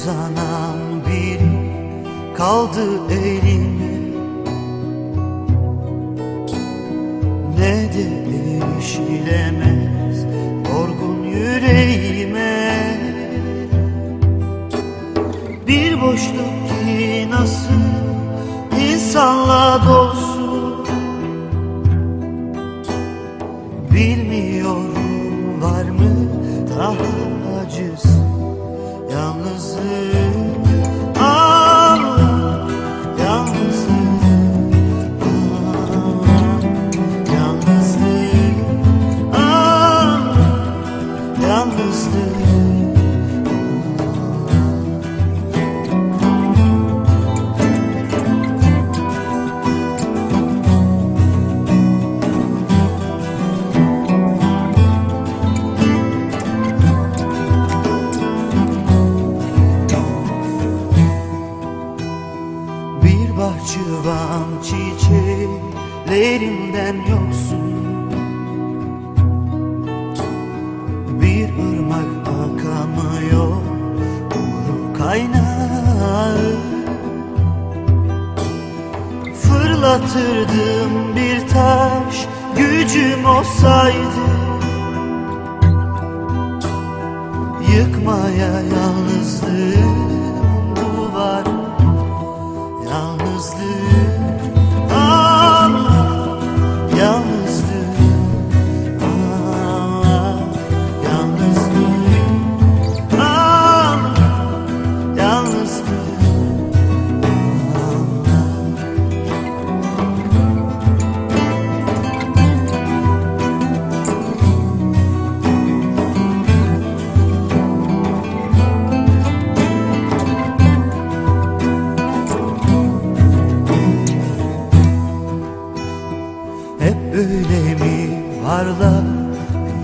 uzanan biri kaldı elimde Ne de erişilemez yorgun yüreğime. Bir boşluk ki nasıl insanla dolsun? Bilmiyorum var mı daha acısı Yalnızlık Bahçıvan çiçeklerinden yoksun. Bir ırmak akamıyor Kuru kaynağı. Fırlatırdım bir taş Gücüm olsaydı. Yıkmaya yalnızlığım Yalnızlık öyle mi varla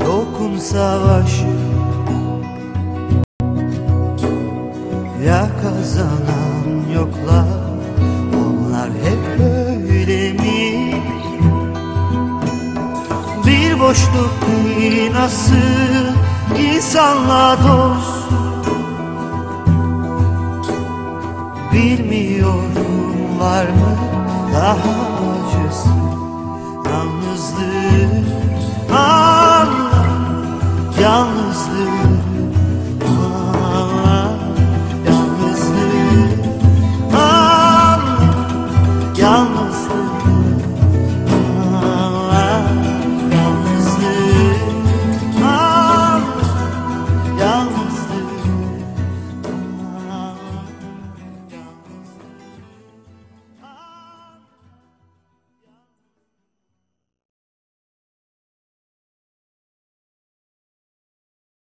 yokun savaşı? Ya kazanan yoklar onlar hep öyle mi? Bir boşluk nasıl insanla dost. Bilmiyorum var mı daha acısı Yalnızlık Yalnızlık